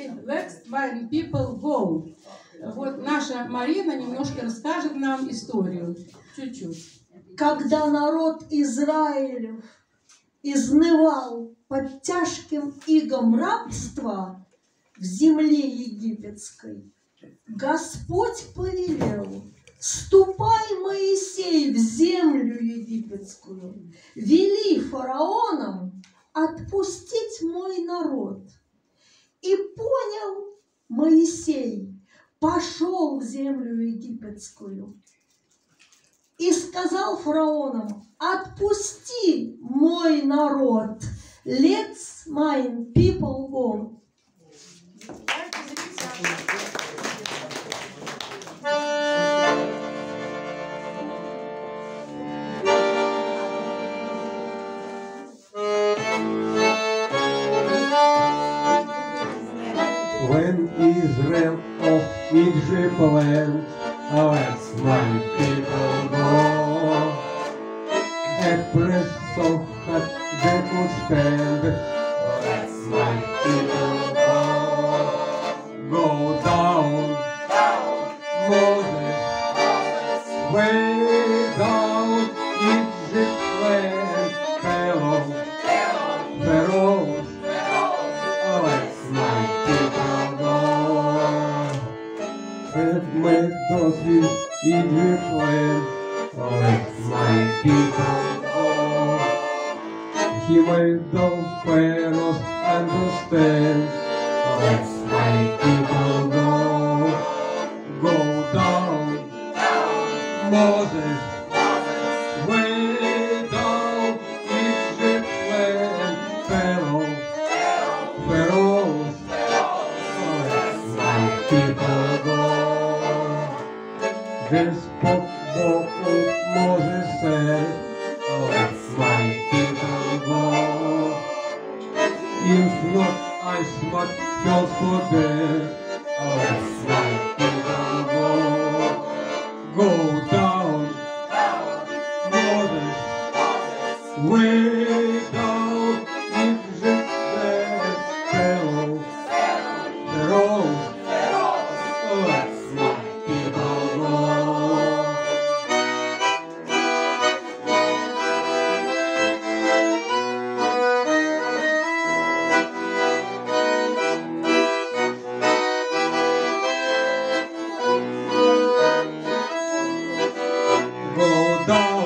стихи Let's my people go. Вот наша Марина немножко расскажет нам историю. Чуть-чуть. Когда народ Израилев изнывал под тяжким игом рабства в земле египетской, Господь повелел, ступай, Моисей, в землю египетскую, вели фараонам отпустить мой народ. И понял Моисей, пошел в землю египетскую, и сказал фараонам, отпусти мой народ. Let's When Israel of Egypt went, let's my people go. At Presto that they could stand, let's my people spirit for with my people all. He will the Pharaohs understand with my people Then spoke Lord Moses said, let's my people go. If not, I smart kills for death. Let's my Don't